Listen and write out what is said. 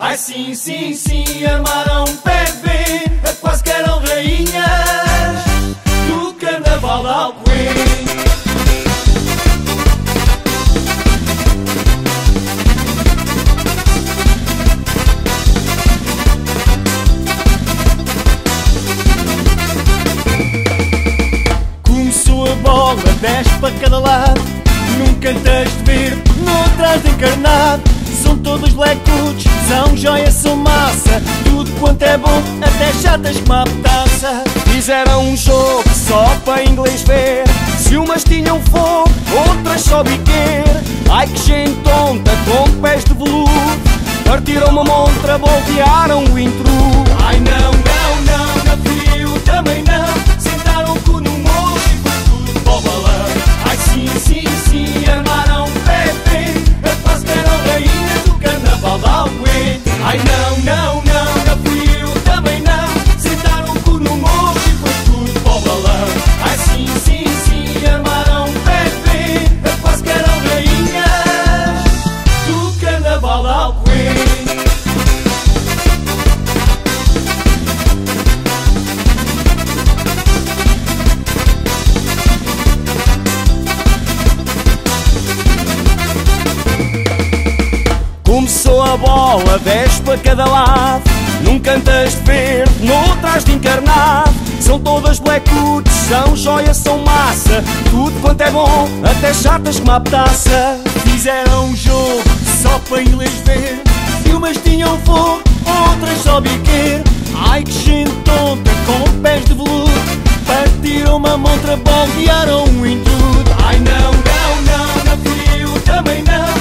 Ai sim, sim, sim, armaram um bebê, quase que eram rainhas do carnaval de Alcoim. Começou a bola, 10 para cada lado, num cantas de verde, no atrás de encarnado. São todos blackwoods, são joias, são massa. Tudo quanto é bom, até chatas como a petaça. Fizeram um jogo só para inglês ver. Se umas tinham fogo, outras só biqueira. Ai que gente tonta, com pés de veludo. Partiram uma montra, voltearam o intro Começou a bola, 10 para cada lado Num cantas de verde, no trás de encarnado. São todas blackwoods, são joias, são massa. Tudo quanto é bom, até chatas como a petaça Fizeram um jogo só para inglês ver. E umas tinham fogo, outras só biqueiro. Ai que gente tonta, com pés de veludo. Partiram uma montra, bombearam um intrudo. Ai não, não, não, não frio também não